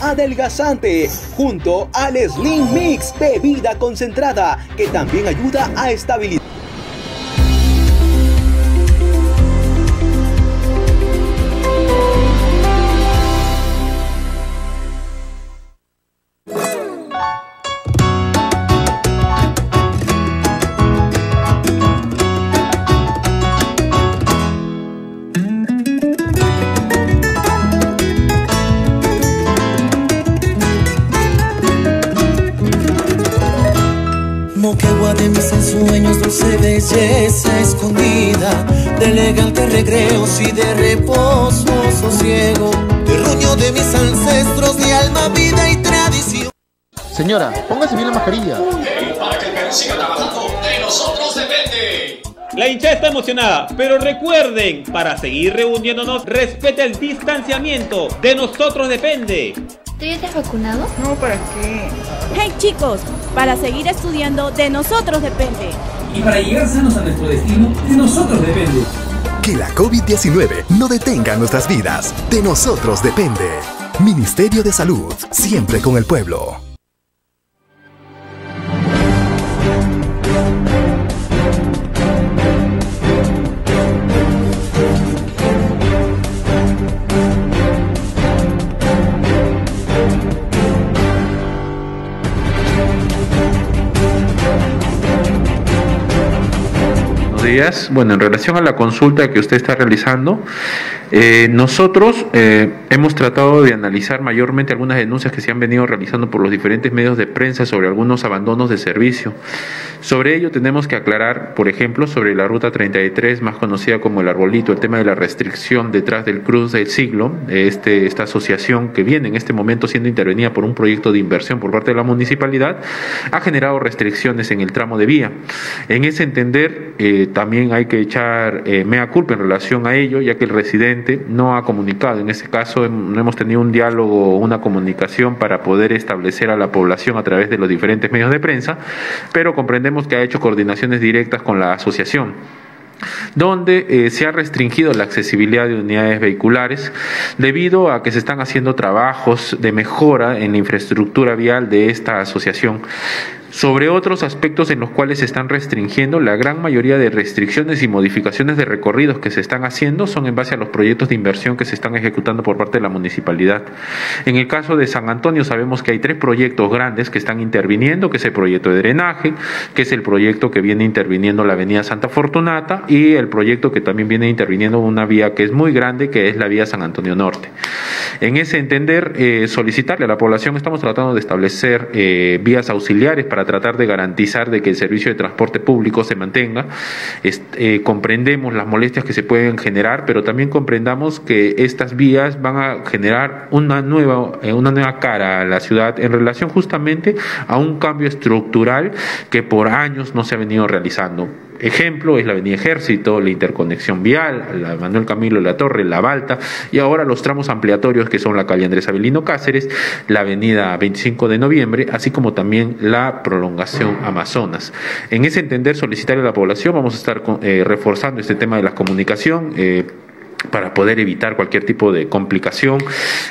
adelgazante junto al Slim Mix bebida concentrada que también ayuda a estabilizar Señora, póngase bien la mascarilla. Para que el Perú siga trabajando, de nosotros depende. La hinchada está emocionada, pero recuerden, para seguir reuniéndonos, respete el distanciamiento. De nosotros depende. ¿Tú ya te has vacunado? No, ¿para qué? Hey chicos, para seguir estudiando de nosotros depende. Y para llegar sanos a nuestro destino, de nosotros depende. Que la COVID-19 no detenga nuestras vidas. De nosotros depende. Ministerio de Salud, siempre con el pueblo. Días. Bueno, en relación a la consulta que usted está realizando, eh, nosotros eh, hemos tratado de analizar mayormente algunas denuncias que se han venido realizando por los diferentes medios de prensa sobre algunos abandonos de servicio. Sobre ello tenemos que aclarar, por ejemplo, sobre la ruta 33, más conocida como el Arbolito, el tema de la restricción detrás del Cruz del Siglo, este, esta asociación que viene en este momento siendo intervenida por un proyecto de inversión por parte de la municipalidad, ha generado restricciones en el tramo de vía. En ese entender, eh, también hay que echar eh, mea culpa en relación a ello, ya que el residente no ha comunicado. En ese caso, no hemos tenido un diálogo o una comunicación para poder establecer a la población a través de los diferentes medios de prensa, pero comprendemos que ha hecho coordinaciones directas con la asociación donde eh, se ha restringido la accesibilidad de unidades vehiculares debido a que se están haciendo trabajos de mejora en la infraestructura vial de esta asociación. Sobre otros aspectos en los cuales se están restringiendo, la gran mayoría de restricciones y modificaciones de recorridos que se están haciendo son en base a los proyectos de inversión que se están ejecutando por parte de la municipalidad. En el caso de San Antonio sabemos que hay tres proyectos grandes que están interviniendo, que es el proyecto de drenaje, que es el proyecto que viene interviniendo la avenida Santa Fortunata y el proyecto que también viene interviniendo una vía que es muy grande, que es la vía San Antonio Norte. En ese entender, eh, solicitarle a la población, estamos tratando de establecer eh, vías auxiliares para tratar de garantizar de que el servicio de transporte público se mantenga. Eh, comprendemos las molestias que se pueden generar, pero también comprendamos que estas vías van a generar una nueva, una nueva cara a la ciudad en relación justamente a un cambio estructural que por años no se ha venido realizando. Ejemplo es la Avenida Ejército, la interconexión vial, la Manuel Camilo La Torre, la Balta y ahora los tramos ampliatorios que son la calle Andrés Avelino Cáceres, la Avenida 25 de Noviembre, así como también la prolongación Amazonas. En ese entender, solicitar a la población, vamos a estar eh, reforzando este tema de la comunicación. Eh, para poder evitar cualquier tipo de complicación.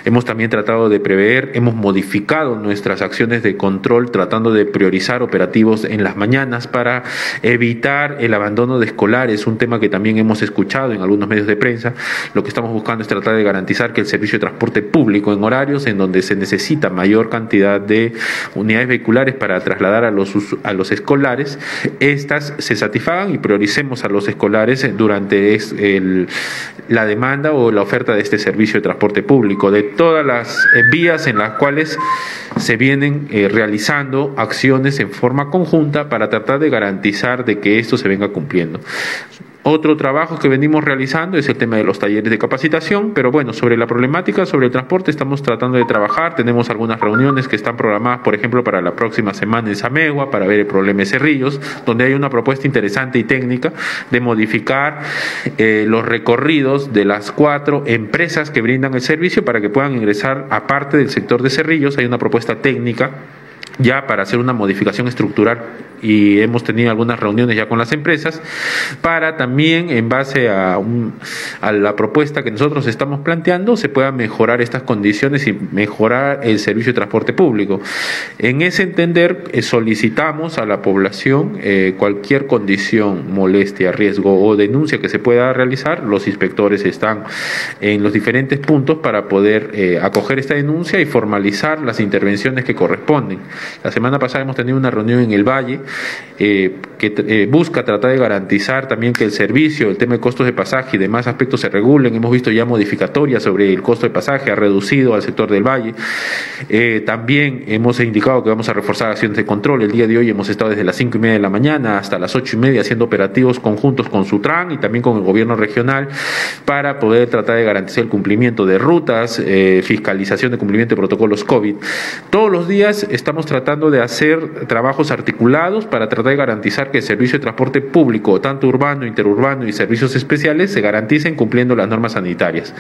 Hemos también tratado de prever, hemos modificado nuestras acciones de control tratando de priorizar operativos en las mañanas para evitar el abandono de escolares, un tema que también hemos escuchado en algunos medios de prensa. Lo que estamos buscando es tratar de garantizar que el servicio de transporte público en horarios en donde se necesita mayor cantidad de unidades vehiculares para trasladar a los, a los escolares, estas se satisfagan y prioricemos a los escolares durante el, la demanda o la oferta de este servicio de transporte público, de todas las eh, vías en las cuales se vienen eh, realizando acciones en forma conjunta para tratar de garantizar de que esto se venga cumpliendo. Otro trabajo que venimos realizando es el tema de los talleres de capacitación, pero bueno, sobre la problemática, sobre el transporte, estamos tratando de trabajar. Tenemos algunas reuniones que están programadas, por ejemplo, para la próxima semana en Samegua, para ver el problema de Cerrillos, donde hay una propuesta interesante y técnica de modificar eh, los recorridos de las cuatro empresas que brindan el servicio para que puedan ingresar, aparte del sector de Cerrillos, hay una propuesta técnica ya para hacer una modificación estructural y hemos tenido algunas reuniones ya con las empresas para también en base a, a la propuesta que nosotros estamos planteando se puedan mejorar estas condiciones y mejorar el servicio de transporte público. En ese entender eh, solicitamos a la población eh, cualquier condición, molestia, riesgo o denuncia que se pueda realizar, los inspectores están en los diferentes puntos para poder eh, acoger esta denuncia y formalizar las intervenciones que corresponden. La semana pasada hemos tenido una reunión en el Valle eh, que eh, busca tratar de garantizar también que el servicio, el tema de costos de pasaje y demás aspectos se regulen. Hemos visto ya modificatorias sobre el costo de pasaje, ha reducido al sector del Valle. Eh, también hemos indicado que vamos a reforzar acciones de control. El día de hoy hemos estado desde las cinco y media de la mañana hasta las ocho y media haciendo operativos conjuntos con Sutran y también con el gobierno regional para poder tratar de garantizar el cumplimiento de rutas, fiscalización de cumplimiento de protocolos COVID. Todos los días estamos tratando de hacer trabajos articulados para tratar de garantizar que el servicio de transporte público, tanto urbano, interurbano y servicios especiales, se garanticen cumpliendo las normas sanitarias.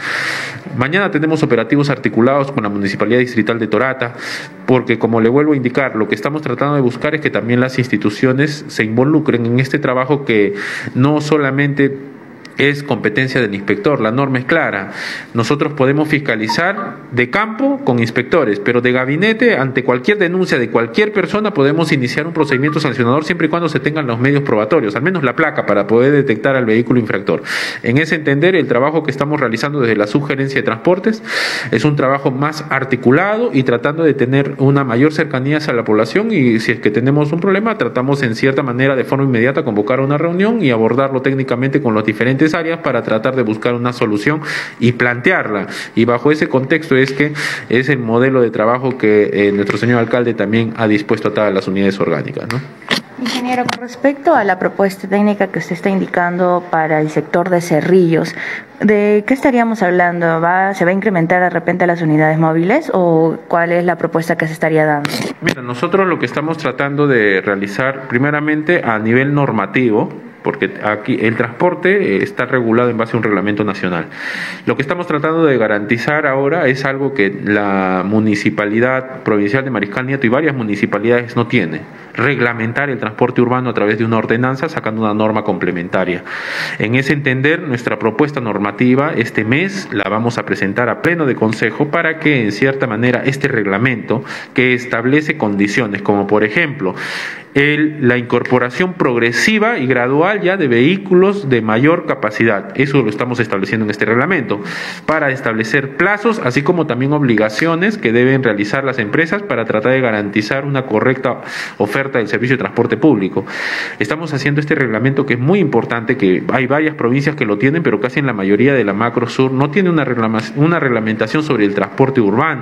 Mañana tenemos operativos articulados con la Municipalidad Distrital de Torata, porque como le vuelvo a indicar, lo que estamos tratando de buscar es que también las instituciones se involucren en este trabajo que no solamente es competencia del inspector, la norma es clara. Nosotros podemos fiscalizar de campo con inspectores, pero de gabinete, ante cualquier denuncia de cualquier persona, podemos iniciar un procedimiento sancionador siempre y cuando se tengan los medios probatorios, al menos la placa para poder detectar al vehículo infractor. En ese entender, el trabajo que estamos realizando desde la sugerencia de transportes es un trabajo más articulado y tratando de tener una mayor cercanía hacia la población y si es que tenemos un problema, tratamos en cierta manera de forma inmediata convocar una reunión y abordarlo técnicamente con los diferentes áreas para tratar de buscar una solución y plantearla. Y bajo ese contexto es que es el modelo de trabajo que eh, nuestro señor alcalde también ha dispuesto a todas las unidades orgánicas. ¿no? Ingeniero, con respecto a la propuesta técnica que usted está indicando para el sector de Cerrillos, ¿de qué estaríamos hablando? ¿Va, ¿Se va a incrementar de repente las unidades móviles o cuál es la propuesta que se estaría dando? Mira, nosotros lo que estamos tratando de realizar primeramente a nivel normativo, porque aquí el transporte eh, está regulado en base a un reglamento nacional. Lo que estamos tratando de garantizar ahora es algo que la municipalidad provincial de Mariscal Nieto y varias municipalidades no tienen, reglamentar el transporte urbano a través de una ordenanza sacando una norma complementaria. En ese entender, nuestra propuesta normativa este mes la vamos a presentar a pleno de consejo para que en cierta manera este reglamento que establece condiciones como por ejemplo el, la incorporación progresiva y gradual ya de vehículos de mayor capacidad. Eso lo estamos estableciendo en este reglamento, para establecer plazos, así como también obligaciones que deben realizar las empresas para tratar de garantizar una correcta oferta del servicio de transporte público. Estamos haciendo este reglamento que es muy importante, que hay varias provincias que lo tienen, pero casi en la mayoría de la macro sur no tiene una, reglamentación sobre el transporte urbano.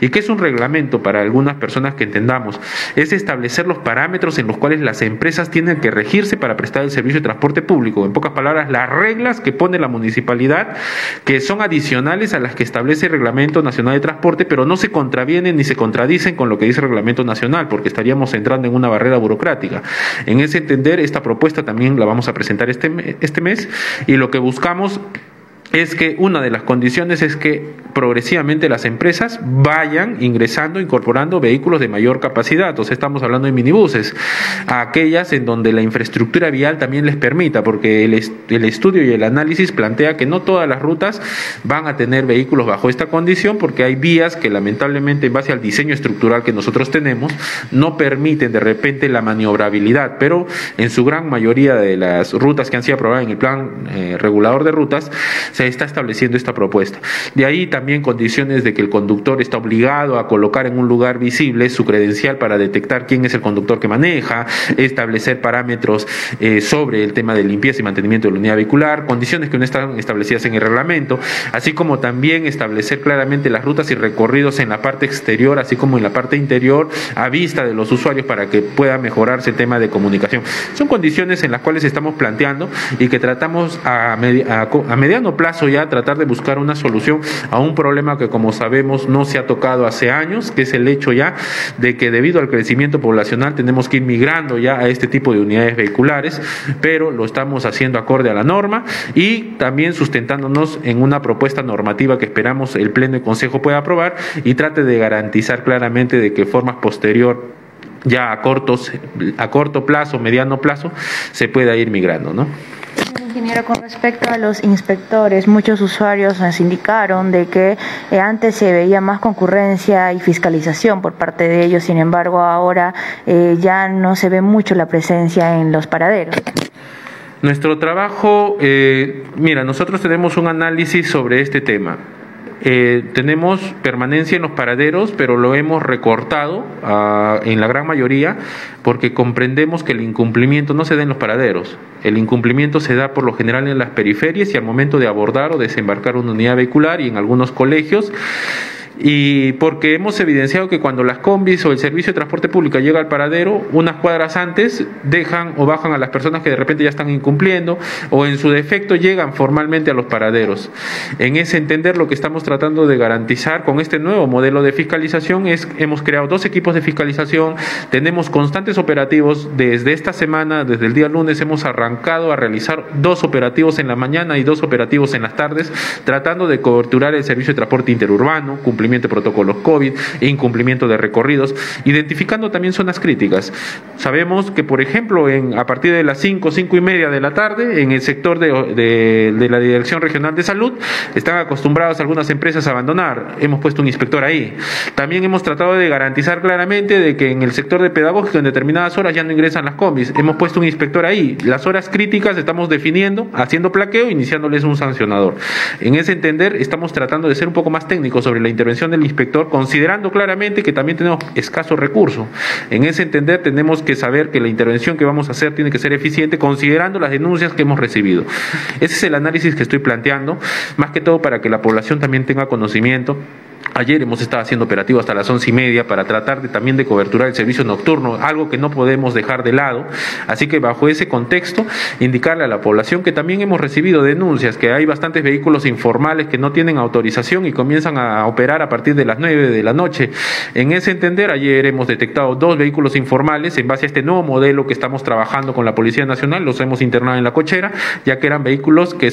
¿Y qué es un reglamento para algunas personas que entendamos? Es establecer los parámetros en los cuales las empresas tienen que regirse para prestar el servicio de transporte público. En pocas palabras, las reglas que pone la municipalidad, que son adicionales a las que establece el Reglamento Nacional de Transporte, pero no se contravienen ni se contradicen con lo que dice el Reglamento Nacional, porque estaríamos entrando en una barrera burocrática. En ese entender, esta propuesta también la vamos a presentar este, este mes y lo que buscamos es que una de las condiciones es que progresivamente las empresas vayan ingresando, incorporando vehículos de mayor capacidad. Entonces estamos hablando de minibuses, aquellas en donde la infraestructura vial también les permita, porque el, el estudio y el análisis plantea que no todas las rutas van a tener vehículos bajo esta condición, porque hay vías que lamentablemente en base al diseño estructural que nosotros tenemos no permiten de repente la maniobrabilidad, pero en su gran mayoría de las rutas que han sido aprobadas en el plan eh, regulador de rutas, se está estableciendo esta propuesta. De ahí también condiciones de que el conductor está obligado a colocar en un lugar visible su credencial para detectar quién es el conductor que maneja, establecer parámetros eh, sobre el tema de limpieza y mantenimiento de la unidad vehicular, condiciones que no están establecidas en el reglamento, así como también establecer claramente las rutas y recorridos en la parte exterior, así como en la parte interior, a vista de los usuarios para que pueda mejorarse el tema de comunicación. Son condiciones en las cuales estamos planteando y que tratamos a, a mediano plazo ya tratar de buscar una solución a un problema que como sabemos no se ha tocado hace años, que es el hecho ya de que debido al crecimiento poblacional tenemos que ir migrando ya a este tipo de unidades vehiculares, pero lo estamos haciendo acorde a la norma y también sustentándonos en una propuesta normativa que esperamos el Pleno y Consejo pueda aprobar y trate de garantizar claramente de que forma posterior ya a, cortos, a corto plazo, mediano plazo, se pueda ir migrando, ¿no? Ingeniero, con respecto a los inspectores, muchos usuarios nos indicaron de que eh, antes se veía más concurrencia y fiscalización por parte de ellos, sin embargo ahora eh, ya no se ve mucho la presencia en los paraderos. Nuestro trabajo, eh, mira, nosotros tenemos un análisis sobre este tema. Eh, tenemos permanencia en los paraderos, pero lo hemos recortado ah, en la gran mayoría porque comprendemos que el incumplimiento no se da en los paraderos. El incumplimiento se da por lo general en las periferias y al momento de abordar o desembarcar una unidad vehicular y en algunos colegios y porque hemos evidenciado que cuando las combis o el servicio de transporte público llega al paradero, unas cuadras antes dejan o bajan a las personas que de repente ya están incumpliendo o en su defecto llegan formalmente a los paraderos. En ese entender lo que estamos tratando de garantizar con este nuevo modelo de fiscalización es hemos creado dos equipos de fiscalización, tenemos constantes operativos desde esta semana, desde el día lunes hemos arrancado a realizar dos operativos en la mañana y dos operativos en las tardes, tratando de coberturar el servicio de transporte interurbano, cumplimiento de protocolos COVID, incumplimiento de recorridos, identificando también zonas críticas. Sabemos que, por ejemplo, en, a partir de las 5, 5 y media de la tarde, en el sector de, de, la Dirección Regional de Salud, están acostumbrados algunas empresas a abandonar. Hemos puesto un inspector ahí. También hemos tratado de garantizar claramente de que en el sector de pedagógico en determinadas horas ya no ingresan las combis. Hemos puesto un inspector ahí. Las horas críticas estamos definiendo, haciendo plaqueo, iniciándoles un sancionador. En ese entender, estamos tratando de ser un poco más técnicos sobre la intervención del inspector, considerando claramente que también tenemos escasos recursos. En ese entender tenemos que saber que la intervención que vamos a hacer tiene que ser eficiente, considerando las denuncias que hemos recibido. Ese es el análisis que estoy planteando, más que todo para que la población también tenga conocimiento Ayer hemos estado haciendo operativo hasta las once y media para tratar de, también de coberturar el servicio nocturno, algo que no podemos dejar de lado. Así que bajo ese contexto, indicarle a la población que también hemos recibido denuncias, que hay bastantes vehículos informales que no tienen autorización y comienzan a operar a partir de las nueve de la noche. En ese entender, ayer hemos detectado dos vehículos informales en base a este nuevo modelo que estamos trabajando con la Policía Nacional, los hemos internado en la cochera, ya que eran vehículos que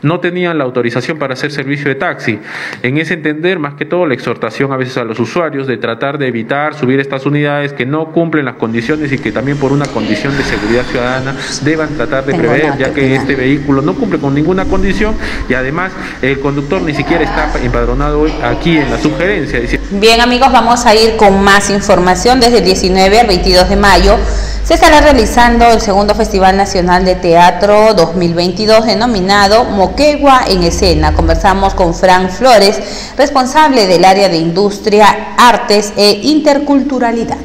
no tenían la autorización para hacer servicio de taxi. En ese entender, más que todo la exhortación a veces a los usuarios de tratar de evitar subir estas unidades que no cumplen las condiciones y que también por una condición de seguridad ciudadana deban tratar de prever, ya que este vehículo no cumple con ninguna condición y además el conductor ni siquiera está empadronado hoy aquí en la sugerencia. Bien amigos, vamos a ir con más información desde el 19 al 22 de mayo se estará realizando el segundo Festival Nacional de Teatro 2022 denominado Moquegua en Escena. Conversamos con Frank Flores, responsable del área de Industria, Artes e Interculturalidad.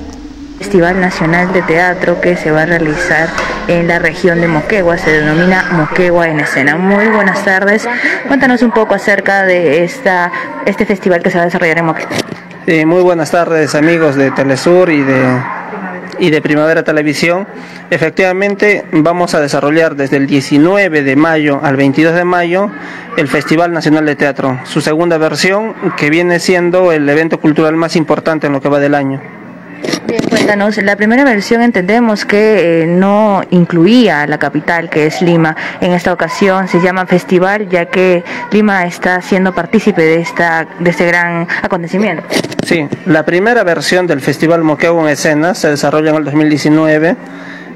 Festival Nacional de Teatro que se va a realizar en la región de Moquegua, se denomina Moquegua en Escena. Muy buenas tardes, cuéntanos un poco acerca de esta, este festival que se va a desarrollar en Moquegua. muy buenas tardes amigos de Telesur y de y de Primavera Televisión, efectivamente vamos a desarrollar desde el 19 de mayo al 22 de mayo el Festival Nacional de Teatro, su segunda versión que viene siendo el evento cultural más importante en lo que va del año. Bien, cuéntanos, la primera versión entendemos que eh, no incluía la capital, que es Lima. En esta ocasión se llama festival, ya que Lima está siendo partícipe de, esta, de este gran acontecimiento. Sí, la primera versión del Festival Moquegua en Escena se desarrolla en el 2019.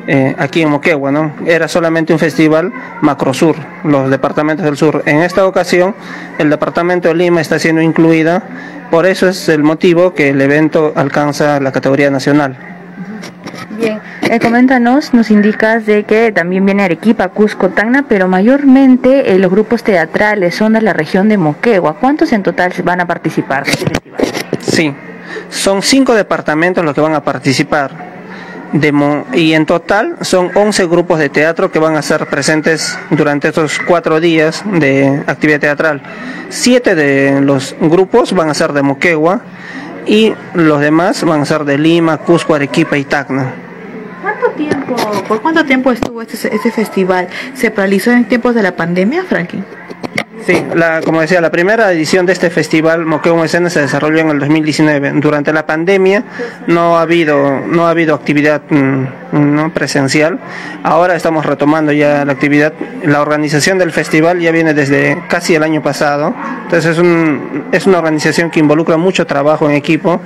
Eh, aquí en Moquegua, ¿no? Era solamente un festival macrosur, los departamentos del sur. En esta ocasión, el departamento de Lima está siendo incluida por eso es el motivo que el evento alcanza la categoría nacional. Bien, eh, coméntanos, nos indicas de que también viene Arequipa, Cusco, Tacna, pero mayormente eh, los grupos teatrales son de la región de Moquegua. ¿Cuántos en total van a participar este? Sí, son cinco departamentos los que van a participar y en total son 11 grupos de teatro que van a ser presentes durante estos cuatro días de actividad teatral. Siete de los grupos van a ser de Moquegua y los demás van a ser de Lima, Cusco, Arequipa y Tacna. ¿Cuánto tiempo, ¿Por cuánto tiempo estuvo este, este festival? ¿Se realizó en tiempos de la pandemia, Frankie? Sí, la, como decía, la primera edición de este festival Moqueo Escena se desarrolló en el 2019. Durante la pandemia no ha habido, no ha habido actividad mm, no presencial. Ahora estamos retomando ya la actividad. La organización del festival ya viene desde casi el año pasado. Entonces es, un, es una organización que involucra mucho trabajo en equipo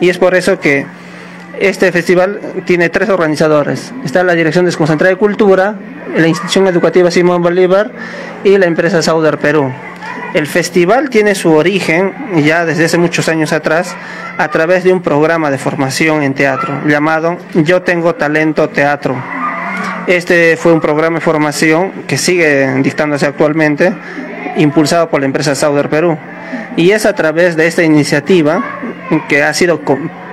y es por eso que Este festival tiene tres organizadores. Está la Dirección Desconcentrada de Cultura, la Institución Educativa Simón Bolívar y la empresa Sauder Perú. El festival tiene su origen ya desde hace muchos años atrás a través de un programa de formación en teatro llamado Yo Tengo Talento Teatro. Este fue un programa de formación que sigue dictándose actualmente, impulsado por la empresa Sauder Perú. Y es a través de esta iniciativa que ha sido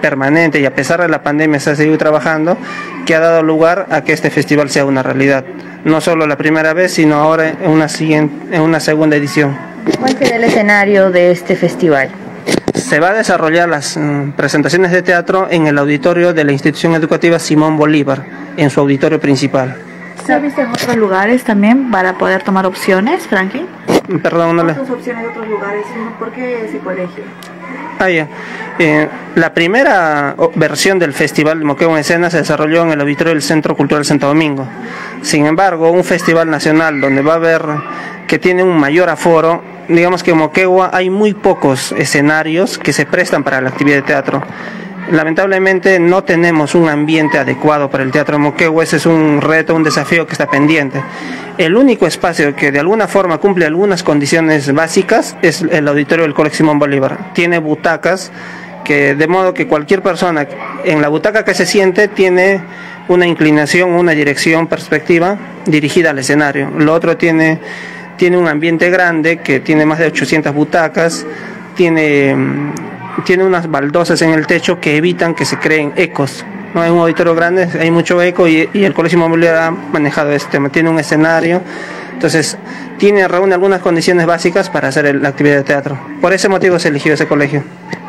permanente y a pesar de la pandemia se ha seguido trabajando, que ha dado lugar a que este festival sea una realidad. No solo la primera vez, sino ahora en una, siguiente, en una segunda edición. ¿Cuál será el escenario de este festival? Se va a desarrollar las mm, presentaciones de teatro en el auditorio de la institución educativa Simón Bolívar, en su auditorio principal. ¿Se ha visto en otros lugares también para poder tomar opciones, Franklin? Perdón, no le... ¿Otras opciones de otros lugares? ¿Por qué ese colegio? Ah, ya. Eh, la primera versión del Festival de Moquegua en Escena se desarrolló en el auditorio del Centro Cultural Santo Domingo. Sin embargo, un festival nacional donde va a haber que tiene un mayor aforo, digamos que en Moquegua hay muy pocos escenarios que se prestan para la actividad de teatro. Lamentablemente no tenemos un ambiente adecuado para el teatro Moquegua, ese es un reto, un desafío que está pendiente. El único espacio que de alguna forma cumple algunas condiciones básicas es el auditorio del Colegio Simón Bolívar. Tiene butacas que de modo que cualquier persona en la butaca que se siente tiene una inclinación, una dirección, perspectiva dirigida al escenario. Lo otro tiene tiene un ambiente grande que tiene más de 800 butacas, tiene, tiene unas baldosas en el techo que evitan que se creen ecos. No hay un auditorio grande, hay mucho eco y, el Colegio Inmobiliario ha manejado este tema. Tiene un escenario, entonces tiene, reúne algunas condiciones básicas para hacer la actividad de teatro. Por ese motivo se eligió ese colegio.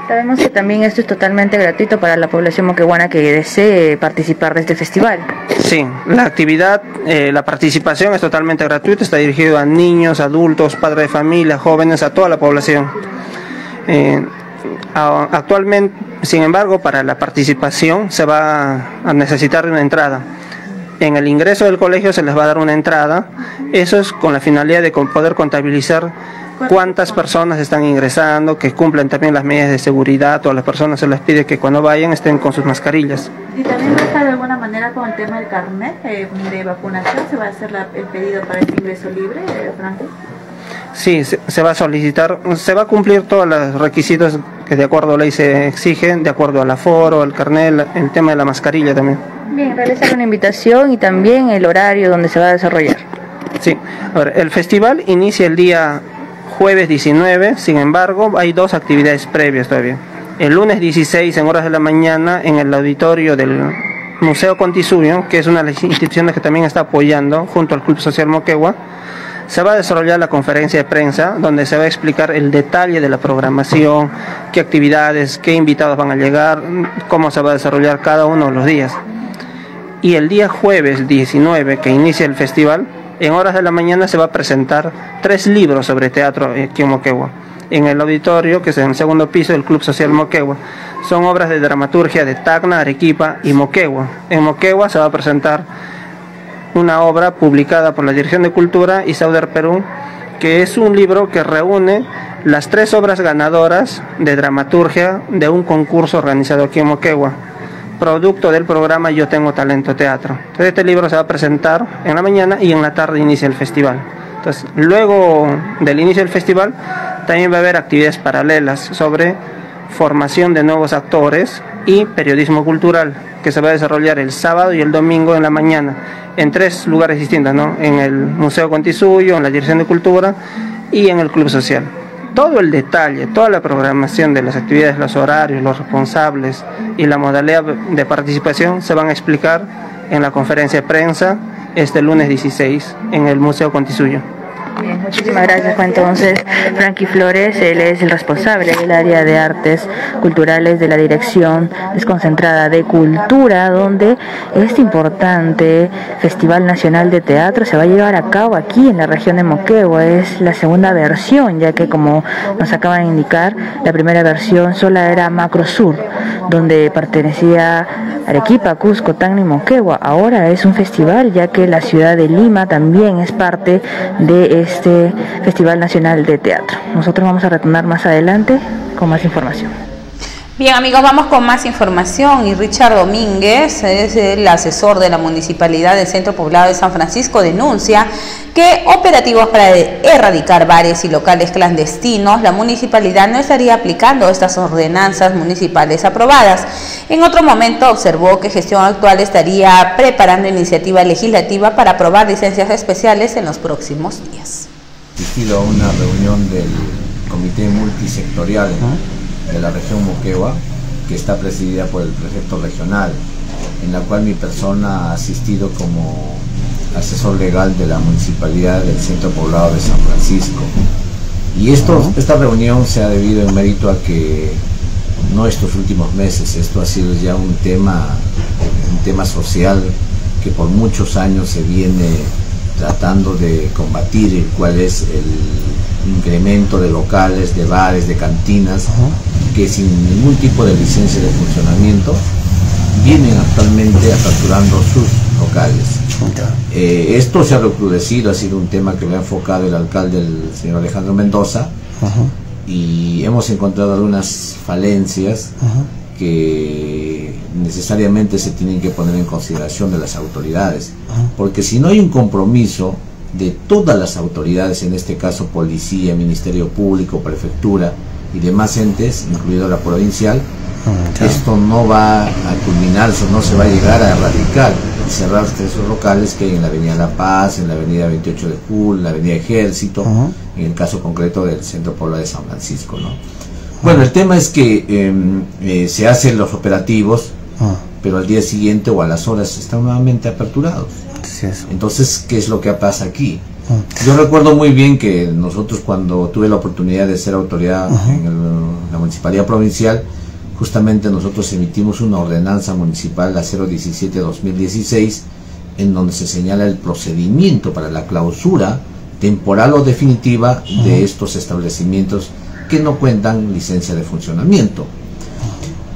Sabemos que también esto es totalmente gratuito para la población moqueguana que desee participar de este festival. Sí, la actividad, eh, la participación es totalmente gratuita, está dirigido a niños, adultos, padres de familia, jóvenes, a toda la población. Eh, actualmente, sin embargo, para la participación se va a necesitar una entrada. En el ingreso del colegio se les va a dar una entrada, eso es con la finalidad de poder contabilizar cuántas personas están ingresando, que cumplen también las medidas de seguridad, o a las personas se les pide que cuando vayan estén con sus mascarillas. ¿Y también de alguna manera con el tema del carnet eh, de vacunación? ¿Se va a hacer el pedido para este ingreso libre, eh, Francis? Sí, se, va a solicitar, se va a cumplir todos los requisitos que de acuerdo a la ley se exigen, de acuerdo al aforo, al carnet, el tema de la mascarilla también. Bien, realizar una invitación y también el horario donde se va a desarrollar. Sí, a ver, el festival inicia el día jueves 19, sin embargo, hay dos actividades previas todavía. El lunes 16, en horas de la mañana, en el auditorio del Museo Contisubio, que es una de las instituciones que también está apoyando junto al Club Social Moquegua, se va a desarrollar la conferencia de prensa donde se va a explicar el detalle de la programación, qué actividades, qué invitados van a llegar, cómo se va a desarrollar cada uno de los días. Y el día jueves 19, que inicia el festival, en horas de la mañana se va a presentar tres libros sobre teatro aquí en Moquegua, en el auditorio, que es en el segundo piso del Club Social Moquegua. Son obras de dramaturgia de Tacna, Arequipa y Moquegua. En Moquegua se va a presentar una obra publicada por la Dirección de Cultura y Sauder Perú, que es un libro que reúne las tres obras ganadoras de dramaturgia de un concurso organizado aquí en Moquegua producto del programa Yo Tengo Talento Teatro. Entonces este libro se va a presentar en la mañana y en la tarde inicia el festival. Entonces, luego del inicio del festival, también va a haber actividades paralelas sobre formación de nuevos actores y periodismo cultural, que se va a desarrollar el sábado y el domingo en la mañana, en tres lugares distintos, ¿no? en el Museo Contisuyo, en la Dirección de Cultura y en el Club Social todo el detalle, toda la programación de las actividades, los horarios, los responsables y la modalidad de participación se van a explicar en la conferencia de prensa este lunes 16 en el Museo Contisuyo. Bien, muchísimas gracias. Entonces Frankie Flores, él es el responsable del área de artes culturales de la Dirección Desconcentrada de Cultura, donde este importante Festival Nacional de Teatro se va a llevar a cabo aquí en la región de Moquegua. Es la segunda versión, ya que como nos acaban de indicar, la primera versión solo era Macro Sur, donde pertenecía Arequipa, Cusco, Tacna y Moquegua. Ahora es un festival, ya que la ciudad de Lima también es parte de este Festival Nacional de Teatro. Nosotros vamos a retornar más adelante con más información. Bien amigos, vamos con más información y Richard Domínguez es el asesor de la Municipalidad del Centro Poblado de San Francisco denuncia que operativos para erradicar bares y locales clandestinos, la municipalidad no estaría aplicando estas ordenanzas municipales aprobadas. En otro momento observó que gestión actual estaría preparando iniciativa legislativa para aprobar licencias especiales en los próximos días. Asistido a una reunión del Comité Multisectorial de la región Moquegua, que está presidida por el prefecto regional, en la cual mi persona ha asistido como asesor legal de la municipalidad del centro poblado de San Francisco. Y esto, esta reunión se ha debido en mérito a que no estos últimos meses, esto ha sido ya un tema, un tema social que por muchos años se viene tratando de combatir, el cual es el incremento de locales, de bares, de cantinas, que sin ningún tipo de licencia de funcionamiento vienen actualmente aperturando sus locales. Eh, esto se ha recrudecido, ha sido un tema que me ha enfocado el alcalde, el señor Alejandro Mendoza, y hemos encontrado algunas falencias que necesariamente se tienen que poner en consideración de las autoridades, porque si no hay un compromiso de todas las autoridades, en este caso policía, ministerio público, prefectura, y demás entes, incluido la provincial, mm, esto no va a culminarse, no se va a llegar a erradicar y cerrar esos locales que hay en la Avenida La Paz, en la Avenida 28 de Julio, en la Avenida Ejército, en el caso concreto del Centro Poblado de San Francisco. ¿no? Bueno, el tema es que em, eh, se hacen los operativos, pero al día siguiente o a las horas están nuevamente aperturados. Entonces, ¿qué es lo que pasa aquí? Yo recuerdo muy bien que nosotros cuando tuve la oportunidad de ser autoridad en la municipalidad provincial, justamente nosotros emitimos una ordenanza municipal, la 017-2016, en donde se señala el procedimiento para la clausura temporal o definitiva de estos establecimientos que no cuentan licencia de funcionamiento.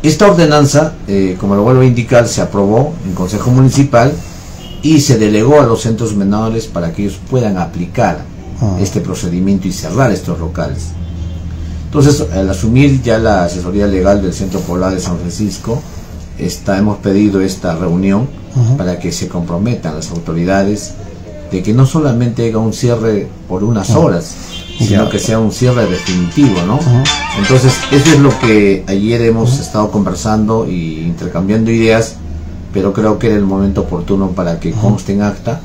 Esta ordenanza, eh, como lo vuelvo a indicar, se aprobó en Consejo Municipal y se delegó a los centros menores para que ellos puedan aplicar ah. este procedimiento y cerrar estos locales. Entonces, al asumir ya la asesoría legal del Centro Poblado de San Francisco, está, hemos pedido esta reunión para que se comprometan las autoridades de que no solamente haga un cierre por unas horas, sino que sea un cierre definitivo, ¿no? Entonces, eso es lo que ayer hemos estado conversando y intercambiando ideas pero creo que era el momento oportuno para que conste en acta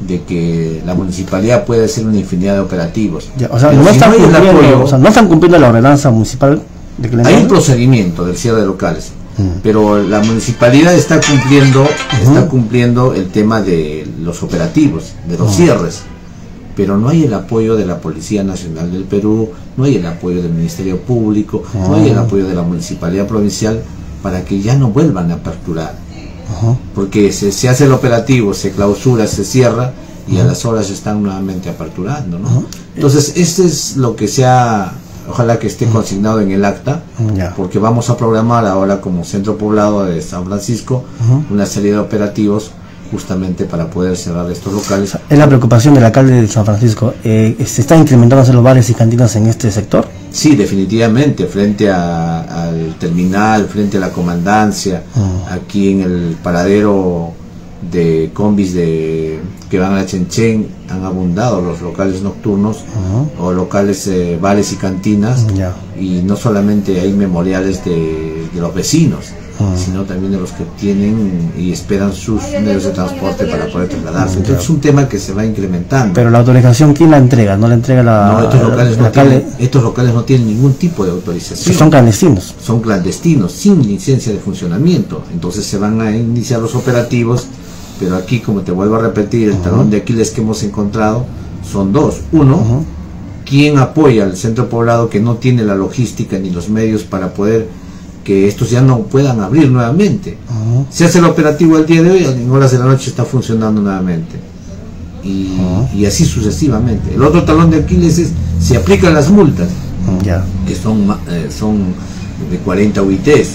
de que la municipalidad puede hacer una infinidad de operativos. o, sea, no están cumpliendo, la ordenanza municipal. De hay un procedimiento del cierre de locales, mm. pero la municipalidad está cumpliendo, está cumpliendo el tema de los operativos, de los cierres, pero no hay el apoyo de la Policía Nacional del Perú, no hay el apoyo del Ministerio Público, no hay el apoyo de la municipalidad provincial para que ya no vuelvan a aperturar porque se, hace el operativo, se clausura, se cierra y a las horas están nuevamente aperturando. ¿no? Entonces, este es lo que sea, ojalá que esté consignado en el acta, porque vamos a programar ahora como centro poblado de San Francisco una serie de operativos justamente para poder cerrar estos locales. Es la preocupación del alcalde de San Francisco. Eh, ¿Se están incrementando los bares y cantinas en este sector? Sí, definitivamente, frente al terminal, frente a la comandancia, ah. aquí en el paradero de combis de que van a Chenchen han abundado los locales nocturnos o locales eh, bares y cantinas y no solamente hay memoriales de los vecinos Sino también de los que tienen y esperan sus medios de transporte para poder trasladarse. Entonces es un tema que se va incrementando. Pero la autorización, ¿quién la entrega? ¿No la entrega la.? No, estos locales, no, tienen, estos locales no tienen ningún tipo de autorización. Son clandestinos. Son clandestinos, sin licencia de funcionamiento. Entonces se van a iniciar los operativos, pero aquí, como te vuelvo a repetir, el talón de Aquiles que hemos encontrado son dos. Uno, ¿quién apoya al centro poblado que no tiene la logística ni los medios para poder que estos ya no puedan abrir nuevamente. Se hace el operativo el día de hoy, en horas de la noche está funcionando nuevamente. Y, así sucesivamente. El otro talón de Aquiles es, se aplican las multas, que son, eh, son de 40 UITs,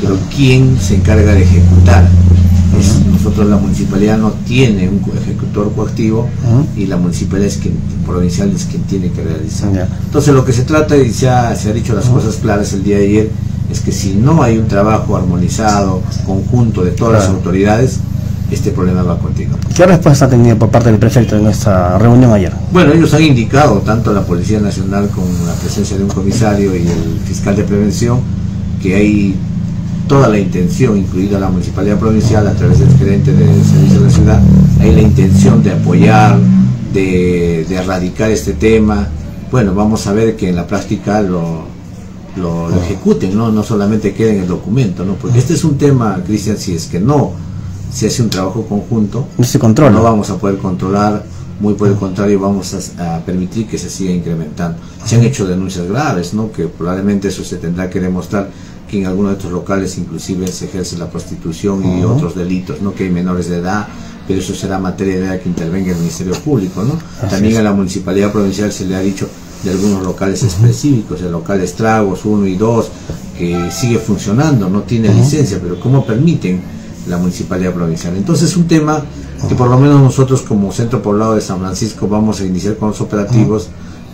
pero ¿quién se encarga de ejecutar? nosotros la municipalidad no tiene un ejecutor coactivo y la municipalidad es quien, provincial es quien tiene que realizar. Entonces lo que se trata, y se ha, se ha dicho las cosas claras el día de ayer, es que si no hay un trabajo armonizado, conjunto de todas las autoridades, este problema va a continuar. ¿Qué respuesta ha tenido por parte del prefecto en esta reunión ayer? Bueno, ellos han indicado, tanto la Policía Nacional con la presencia de un comisario y el fiscal de prevención, que hay toda la intención, incluida la Municipalidad Provincial a través del gerente de servicio de la ciudad, hay la intención de apoyar, de, de erradicar este tema. Bueno, vamos a ver que en la práctica lo, lo, lo ejecuten, ¿no? no solamente quede en el documento, ¿no? porque este es un tema, Cristian, si es que no se hace un trabajo conjunto, no se controla. No vamos a poder controlar, muy por el contrario, vamos a, a, permitir que se siga incrementando. Se han hecho denuncias graves, ¿no? que probablemente eso se tendrá que demostrar que en algunos de estos locales inclusive se ejerce la prostitución y otros delitos, ¿no? que hay menores de edad, pero eso será materia de edad que intervenga el Ministerio Público. ¿no? Así También es. a la Municipalidad Provincial se le ha dicho de algunos locales específicos, el local Estragos 1 y 2, que sigue funcionando, no tiene licencia, pero ¿cómo permiten la Municipalidad Provincial? Entonces es un tema que por lo menos nosotros como Centro Poblado de San Francisco vamos a iniciar con los operativos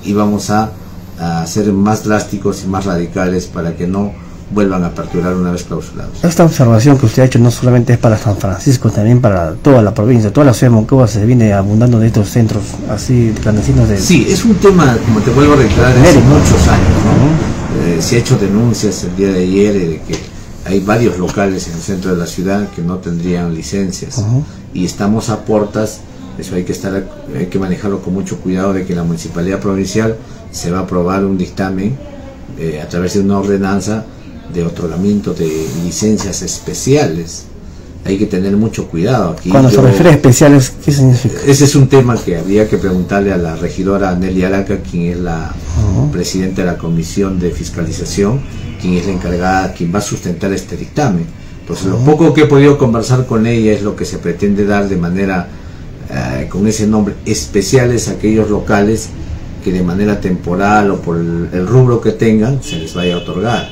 y vamos a, a ser más drásticos y más radicales para que no vuelvan a aperturar una vez clausurados. Esta observación que usted ha hecho no solamente es para San Francisco, también para toda la provincia, toda la ciudad de Moncloa se viene abundando de estos centros así clandestinos de... Sí, es un tema, como te vuelvo a reiterar, de hace muchos años. ¿no? Eh, se ha hecho denuncias el día de ayer eh, de que hay varios locales en el centro de la ciudad que no tendrían licencias Ujú. y estamos a puertas, eso hay que estar, hay que manejarlo con mucho cuidado de que la municipalidad provincial se va a aprobar un dictamen eh, a través de una ordenanza de otorgamiento de licencias especiales. Hay que tener mucho cuidado aquí. Cuando se Yo- refiere a especiales, ¿qué significa? ese es un tema que habría que preguntarle a la regidora Nelly Araca, quien es la presidenta de la Comisión de Fiscalización, quien es la encargada, quien va a sustentar este dictamen. Pues lo poco que he podido conversar con ella es lo que se pretende dar de manera, eh, con ese nombre, especiales a aquellos locales que de manera temporal o por el, el rubro que tengan se les vaya a otorgar.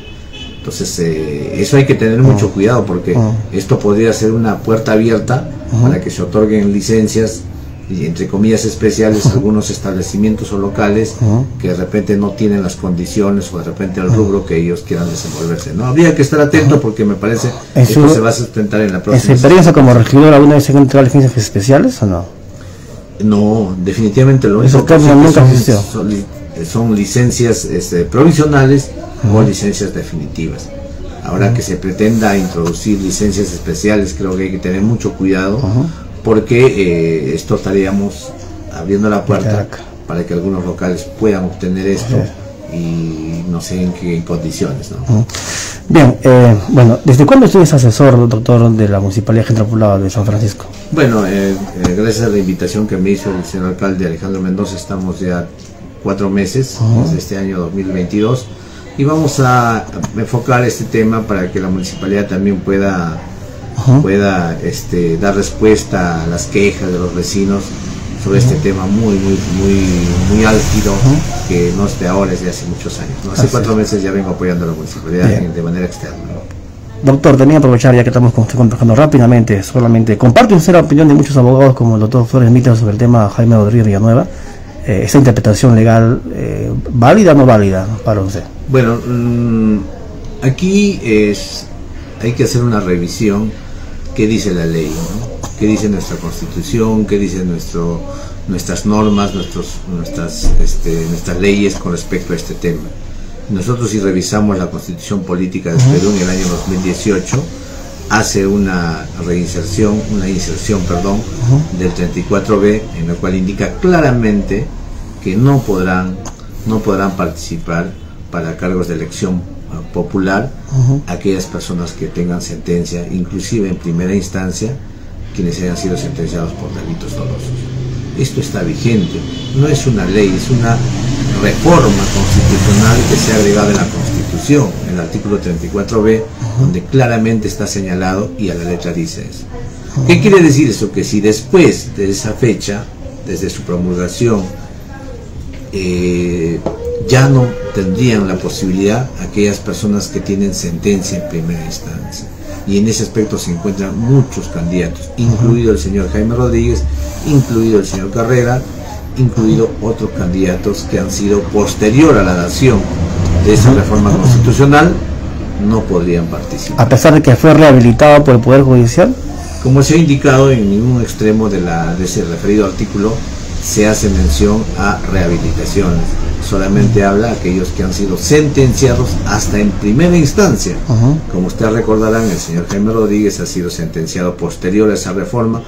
Entonces, eh, eso hay que tener mucho cuidado porque Ah. esto podría ser una puerta abierta para que se otorguen licencias y entre comillas especiales algunos establecimientos o locales que de repente no tienen las condiciones o de repente el rubro que ellos quieran desenvolverse. No habría que estar atento porque me parece que En esto se va a sustentar en la ¿En su próxima. experiencia como regidor alguna vez se han licencias especiales o no? No, definitivamente lo único que nunca existió. Son li- son licencias este, provisionales o licencias definitivas. Ahora que se pretenda introducir licencias especiales, creo que hay que tener mucho cuidado porque eh, esto estaríamos abriendo la puerta para que algunos locales puedan obtener esto y no sé en qué condiciones. ¿no? Bien, eh, bueno, ¿desde cuándo usted es asesor, doctor, de la Municipalidad Centro Poblado de San Francisco? Bueno, eh, eh, gracias a la invitación que me hizo el señor alcalde Alejandro Mendoza, estamos ya cuatro meses Ajá. desde este año 2022 y vamos a enfocar este tema para que la municipalidad también pueda pueda este, dar respuesta a las quejas de los vecinos sobre este tema muy muy muy muy álgido que no es de ahora es de hace muchos años ¿no? hace Así cuatro meses ya vengo apoyando a la municipalidad Bien. en- de manera externa ¿no? Doctor, que aprovechar ya que estamos con usted conversando rápidamente, solamente comparte usted la opinión de muchos abogados como el doctor Flores Mita sobre el tema Jaime Rodríguez Villanueva. Eh, ¿Esa interpretación legal eh, válida o no válida para usted? Bueno, mm, aquí es hay que hacer una revisión qué dice la ley, ¿no? qué dice nuestra constitución, qué dice nuestro nuestras normas, nuestros nuestras este, nuestras leyes con respecto a este tema. Nosotros si revisamos la constitución política del Perú en el año 2018 hace una reinserción, una inserción, perdón, del 34B en la cual indica claramente que no podrán no podrán participar para cargos de elección eh, popular aquellas personas que tengan sentencia, inclusive en primera instancia, quienes hayan sido sentenciados por delitos dolosos. Esto está vigente, no es una ley, es una reforma constitucional que se ha agregado en la Constitución, en el artículo 34b, donde claramente está señalado y a la letra dice eso. ¿Qué quiere decir eso? Que si después de esa fecha, desde su promulgación, eh, ya no tendrían la posibilidad aquellas personas que tienen sentencia en primera instancia. Y en ese aspecto se encuentran muchos candidatos, incluido el señor Jaime Rodríguez, incluido el señor Carrera, incluido otros candidatos que han sido posterior a la dación de esa reforma constitucional, no podrían participar. A pesar de que fue rehabilitado por el Poder Judicial. Como se ha indicado en ningún extremo de, la, de ese referido artículo se hace mención a rehabilitaciones. Solamente habla a aquellos que han sido sentenciados hasta en primera instancia. Como ustedes recordarán, el señor Jaime Rodríguez ha sido sentenciado posterior a esa reforma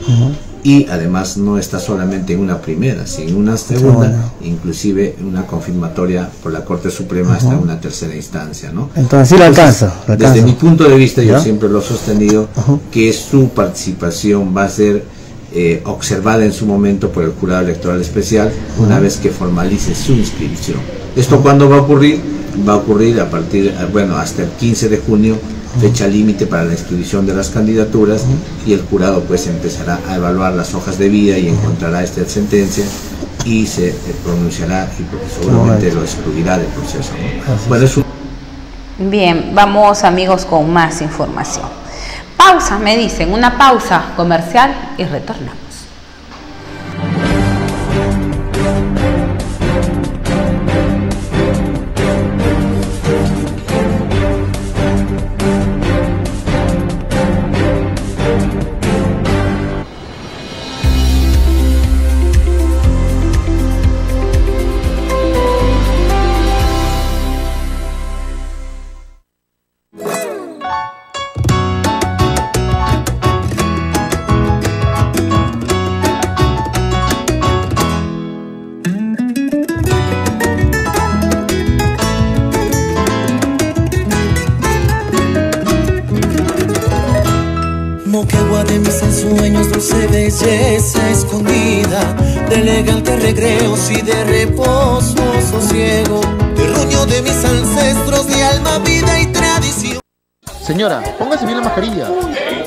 y además no está solamente en una primera, sino en una segunda, inclusive una confirmatoria por la Corte Suprema hasta una tercera instancia. ¿no? Entonces sí lo alcanza, Desde mi punto de vista, yo siempre lo he sostenido, que su participación va a ser eh, observada en su momento por el jurado electoral especial una vez que formalice su inscripción. ¿Esto cuándo va a ocurrir? Va a ocurrir a partir, eh, bueno, hasta el 15 de junio, fecha límite para la inscripción de las candidaturas y el jurado pues empezará a evaluar las hojas de vida y encontrará esta sentencia y se eh, pronunciará y seguramente lo excluirá del proceso. Bueno, es Bien, vamos amigos con más información. Pausa, me dicen, una pausa comercial y retornamos. Elegante recreos y de reposo sosiego, terruño de mis ancestros, de alma, vida y tradición. Señora, póngase bien la mascarilla.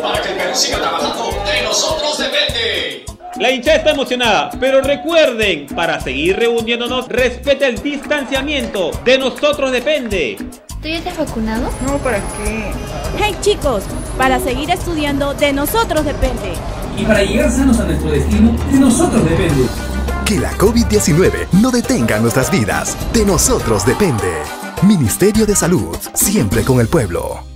Para que el Perú siga trabajando, de nosotros depende. La hinchada está emocionada, pero recuerden, para seguir reuniéndonos, respeta el distanciamiento. De nosotros depende. ¿Tú ya te has vacunado? No, ¿para qué? Hey chicos, para seguir estudiando, de nosotros depende. Y para llegar sanos a nuestro destino, de nosotros depende. Que la COVID-19 no detenga nuestras vidas. De nosotros depende. Ministerio de Salud, siempre con el pueblo.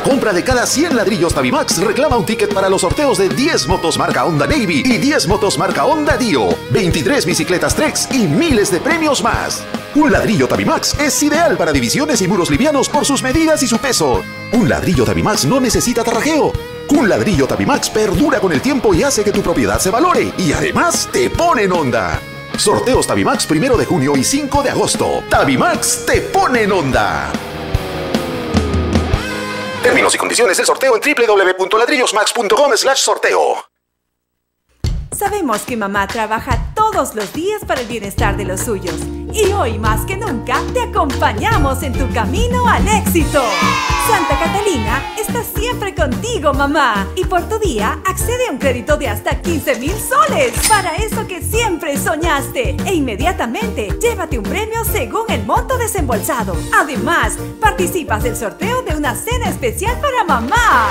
La compra de cada 100 ladrillos Tabimax, reclama un ticket para los sorteos de 10 motos marca Honda Navy y 10 motos marca Honda Dio, 23 bicicletas Trex y miles de premios más. Un ladrillo Tabimax es ideal para divisiones y muros livianos por sus medidas y su peso. Un ladrillo Tabimax no necesita tarrajeo. Un ladrillo Tabimax perdura con el tiempo y hace que tu propiedad se valore y además te pone en onda. Sorteos Tabimax primero de junio y 5 de agosto. Tabimax te pone en onda. Términos y condiciones del sorteo en www.ladrillosmax.com slash sorteo. Sabemos que mamá trabaja todos los días para el bienestar de los suyos. Y hoy más que nunca te acompañamos en tu camino al éxito. Santa Catalina está siempre contigo, mamá. Y por tu día accede a un crédito de hasta 15 mil soles para eso que siempre soñaste. E inmediatamente llévate un premio según el monto desembolsado. Además, participas del sorteo de una cena especial para mamá.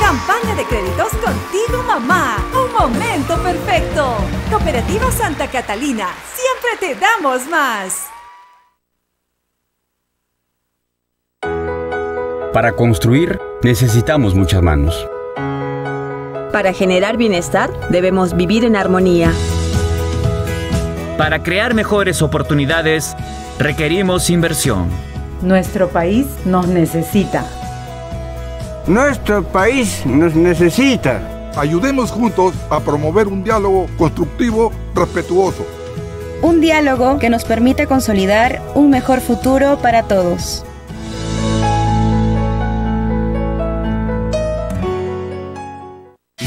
Campaña de créditos contigo, mamá. Un momento perfecto. Cooperativa Santa Catalina. Siempre te damos más. Para construir necesitamos muchas manos. Para generar bienestar debemos vivir en armonía. Para crear mejores oportunidades requerimos inversión. Nuestro país nos necesita. Nuestro país nos necesita. Ayudemos juntos a promover un diálogo constructivo, respetuoso. Un diálogo que nos permite consolidar un mejor futuro para todos.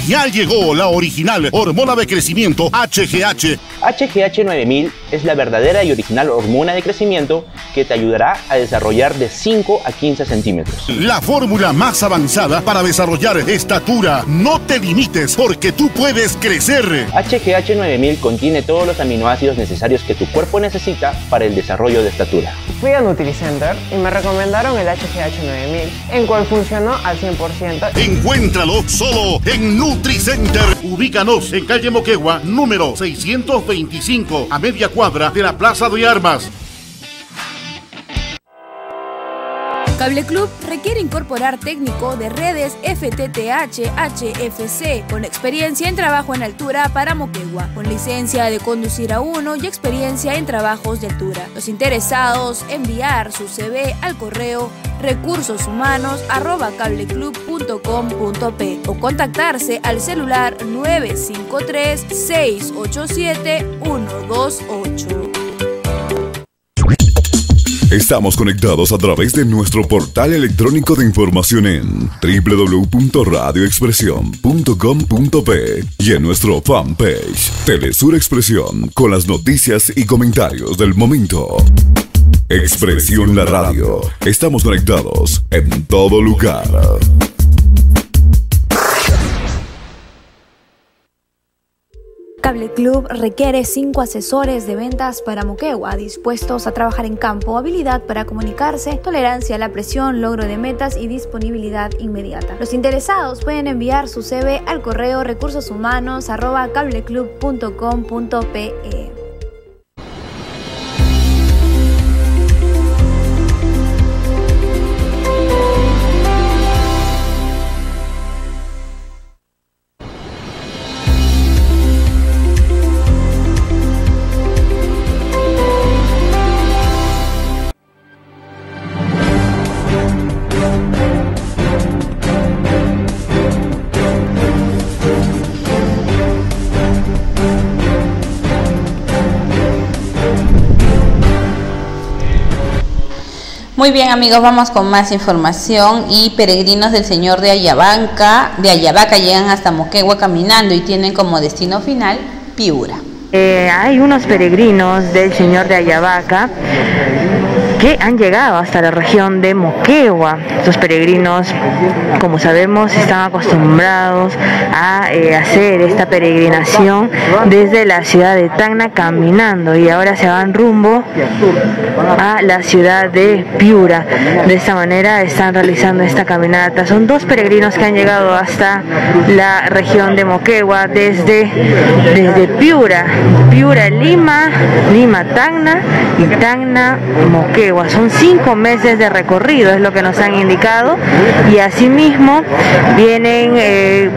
Ya llegó la original hormona de crecimiento HGH. HGH 9000 es la verdadera y original hormona de crecimiento que te ayudará a desarrollar de 5 a 15 centímetros. La fórmula más avanzada para desarrollar estatura. No te limites porque tú puedes crecer. HGH 9000 contiene todos los aminoácidos necesarios que tu cuerpo necesita para el desarrollo de estatura. Fui a Nutricenter y me recomendaron el HGH 9000, en cual funcionó al 100%. Encuéntralo solo en Nutricenter. Ubícanos en calle Moquegua, número 625, a media cuadra de la Plaza de Armas. Cable Club requiere incorporar técnico de redes FTTH HFC con experiencia en trabajo en altura para Moquegua, con licencia de conducir a uno y experiencia en trabajos de altura. Los interesados enviar su CV al correo recursoshumanos@cableclub.com.p o contactarse al celular 953 687 128. Estamos conectados a través de nuestro portal electrónico de información en www.radioexpresión.com.p y en nuestro fanpage Telesur Expresión con las noticias y comentarios del momento. Expresión La Radio. Estamos conectados en todo lugar. Cable Club requiere cinco asesores de ventas para Moquegua, dispuestos a trabajar en campo, habilidad para comunicarse, tolerancia a la presión, logro de metas y disponibilidad inmediata. Los interesados pueden enviar su CV al correo recursoshumanos@cableclub.com.pe. Bien amigos, vamos con más información y peregrinos del Señor de Ayabanca, de Ayabaca llegan hasta Moquegua caminando y tienen como destino final Piura. Eh, hay unos peregrinos del Señor de Ayabaca que han llegado hasta la región de Moquegua. Estos peregrinos, como sabemos, están acostumbrados a eh, hacer esta peregrinación desde la ciudad de Tacna caminando y ahora se van rumbo a la ciudad de Piura. De esta manera están realizando esta caminata. Son dos peregrinos que han llegado hasta la región de Moquegua desde, desde Piura, Piura, Lima, Lima, Tacna y Tacna, Moquegua. Son cinco meses de recorrido, es lo que nos han indicado, y asimismo vienen eh,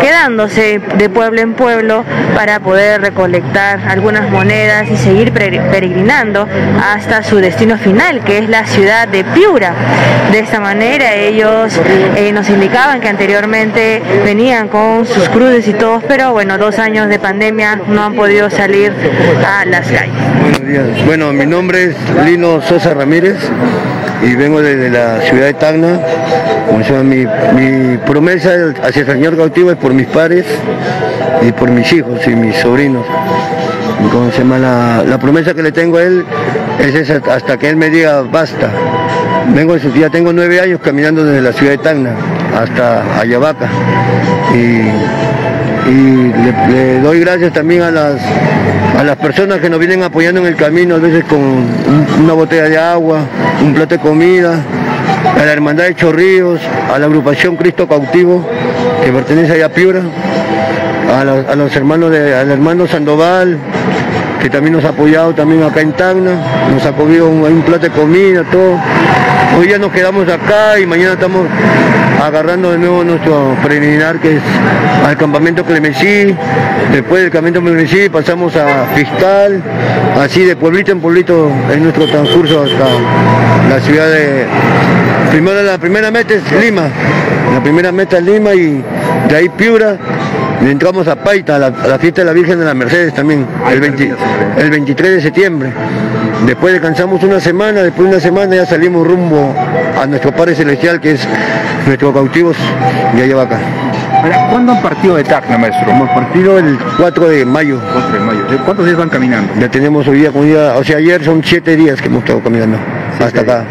quedándose de pueblo en pueblo para poder recolectar algunas monedas y seguir peregrinando hasta su destino final, que es la ciudad de Piura. De esta manera ellos eh, nos indicaban que anteriormente venían con sus cruces y todos, pero bueno, dos años de pandemia no han podido salir a las calles. Bueno, mi nombre es Lino Sosa Ramírez y vengo desde la ciudad de Tacna. mi, mi, promesa hacia el Señor cautivo es por mis padres y por mis hijos y mis sobrinos. se la, la, promesa que le tengo a él es hasta que él me diga basta. Vengo ya tengo nueve años caminando desde la ciudad de Tacna hasta Ayabaca y y le, doy gracias también a las, a las personas que nos vienen apoyando en el camino, a veces con una botella de agua, un plato de comida, a la Hermandad de Chorrillos, a la agrupación Cristo Cautivo, que pertenece a Piura, a, los hermanos de, al hermano Sandoval, que también nos ha apoyado también acá en Tacna, nos ha comido un, un plato de comida, todo. Hoy ya nos quedamos acá y mañana estamos agarrando de nuevo nuestro preliminar que es al campamento Clemensí, después del campamento Clemensí pasamos a Fiscal, así de pueblito en pueblito en nuestro transcurso hasta la ciudad de... Primero la primera meta es Lima, la primera meta es Lima y de ahí Piura, entramos a Paita, a la, fiesta de la Virgen de las Mercedes también, el, el 23 de septiembre. Después descansamos una semana, después de una semana ya salimos rumbo a nuestro Padre Celestial, que es nuestro cautivo de Ayabaca. ¿Cuándo han partido de Tacna, maestro? Hemos partido el 4 de mayo. 4 de mayo. ¿De ¿Cuántos días van caminando? Ya tenemos hoy día, como día- o sea, ayer son 7 días que hemos estado caminando hasta acá,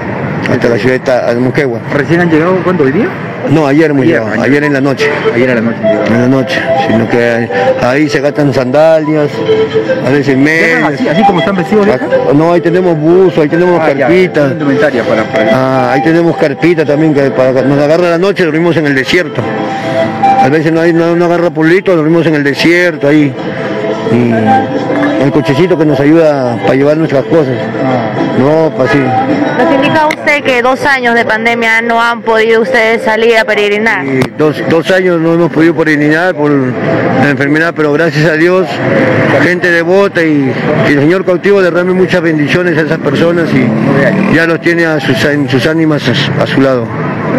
hasta la ciudad de Moquegua. ¿Recién han llegado cuándo hoy día? No, ayer hemos Ayer, ayer. ayer en la noche. Ayer a la noche. En la noche, sino que ahí se gastan sandalias, a veces medias. así, así como están vestidos? Ah, No, ahí tenemos buzo, ahí tenemos Ah, carpitas. indumentaria para, para- Ah, ahí tenemos carpita también, que para, nos agarra la noche, dormimos en el desierto. A veces no, hay, no, no agarra pulito, dormimos en el desierto ahí. Y el cochecito que nos ayuda para llevar nuestras cosas. No, pues sí. Nos indica usted que dos años de pandemia no han podido ustedes salir a peregrinar. Y dos, dos años no hemos podido peregrinar por la enfermedad, pero gracias a Dios, gente devota y, y el Señor cautivo derrame muchas bendiciones a esas personas y ya los tiene a sus, en sus ánimas a, a su lado.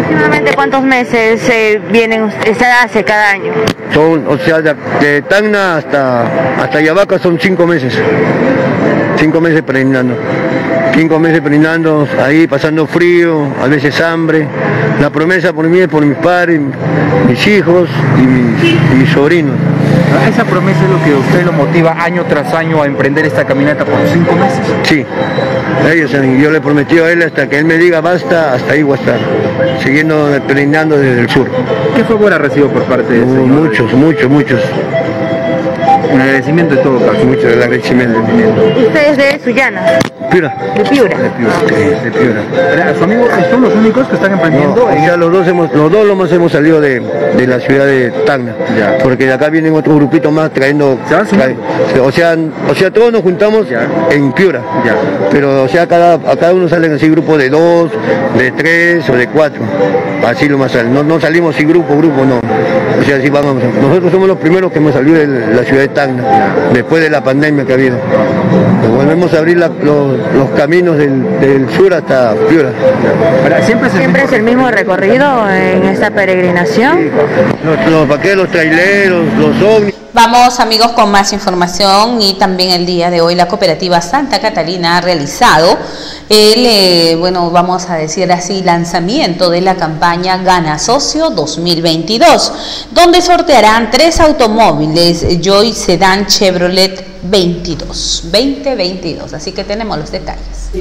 ¿Aproximadamente cuántos meses eh, vienen, se hace cada año? Son, o sea, de, de Tacna hasta, hasta Yabaca son cinco meses. Cinco meses peregrinando. Cinco meses peregrinando, ahí pasando frío, a veces hambre. La promesa por mí es por mis padres, mis hijos y mis sobrinos. Esa promesa es lo que usted lo motiva año tras año a emprender esta caminata por cinco meses. Sí, ellos, yo le prometí a él hasta que él me diga basta, hasta ahí voy a estar, siguiendo peregrinando desde el sur. ¿Qué favor ha recibido por parte de Uh, muchos, muchos, muchos. Un agradecimiento en todo caso. Mucho agradecimiento. Usted es de Sullana, Piura. de Piura. De Piura. De Piura. Ahora, ¿Su amigo son los únicos que están No, emprendiendo? o sea, los dos hemos, los dos lo más hemos salido de, de la ciudad de Tacna, Ya. porque de acá vienen otro grupito más trayendo, o sea, o sea, todos nos juntamos Ya. en Piura, Ya. pero o sea, cada, a cada uno salen así grupos de dos, de tres o de cuatro, así lo más salen, no, no salimos sin grupo, grupo no, o sea, así vamos, nosotros somos los primeros que hemos salido de la ciudad de Tacna, después de la pandemia que ha habido, volvemos a abrir la- los, los caminos del, del sur hasta Piura. Siempre es el ¿Siempre mismo es el mismo recorrido en esta peregrinación? Los, los vaqueros, los traileros, los ovnis. Vamos amigos con más información y también el día de hoy la cooperativa Santa Catalina ha realizado el, eh, bueno, vamos a decir así, lanzamiento de la campaña Gana Socio 2022, donde sortearán tres automóviles Joy Sedan Chevrolet 22, 2022. Así que tenemos los detalles.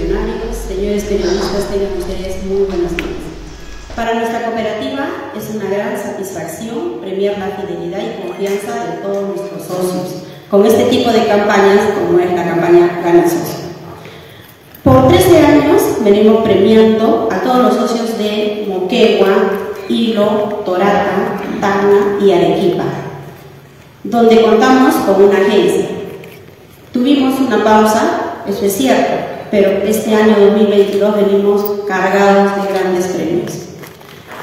Una gran satisfacción premiar la fidelidad y confianza de todos nuestros socios con este tipo de campañas como es la campaña Gana Socio. Por 13 años venimos premiando a todos los socios de Moquegua, Hilo, Torata, Tacna y Arequipa, donde contamos con una agencia. Tuvimos una pausa, eso es cierto, pero este año 2022 venimos cargados de grandes premios.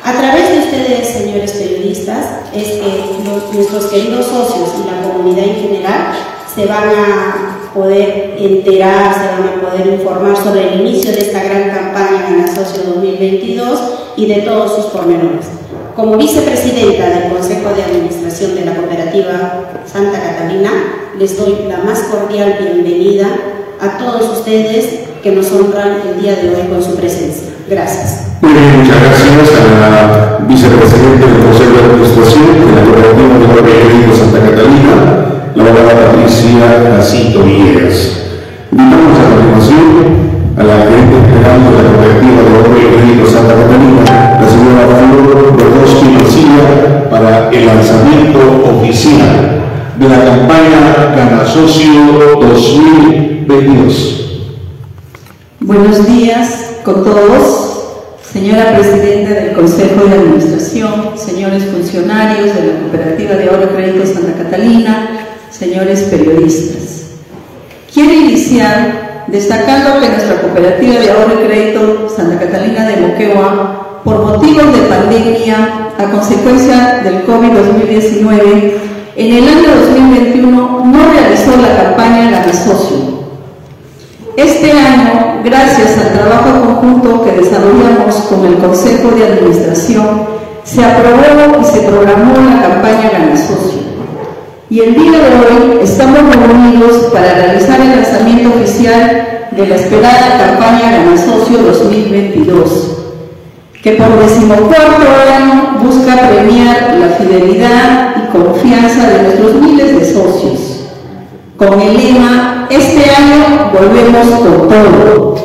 A través de ustedes, señores periodistas, es que nuestros queridos socios y la comunidad en general se van a poder enterar, se van a poder informar sobre el inicio de esta gran campaña Gana Socio 2022 y de todos sus pormenores. Como vicepresidenta del Consejo de Administración de la Cooperativa Santa Catalina, les doy la más cordial bienvenida a todos ustedes que nos honran el día de hoy con su presencia. Gracias. Muy bien, muchas gracias a la vicepresidenta del Consejo de Administración de la Cooperativa de Crédito Santa Catalina, la abogada Patricia Jacinto Villegas. Invitamos a continuación a la gerente general de la Cooperativa de Crédito Santa Catalina, la señora Flor Rodosky Mancilla, para el lanzamiento oficial de la campaña Gana Socio 2022. Buenos días con todos. Señora Presidenta del Consejo de Administración, señores funcionarios de la Cooperativa de y Crédito Santa Catalina, señores periodistas. Quiero iniciar destacando que nuestra Cooperativa de Ahorro y Crédito Santa Catalina de Moquegua, por motivos de pandemia a consecuencia del COVID-2019, en el año 2021 no realizó la campaña Gana Socio, este año, gracias al trabajo conjunto que desarrollamos con el Consejo de Administración, se aprobó y se programó la campaña Gana Socio. Y el día de hoy estamos reunidos para realizar el lanzamiento oficial de la esperada campaña Gana Socio 2022, que por decimocuarto año busca premiar la fidelidad y confianza de nuestros miles de socios, con el lema Este año volvemos con todo,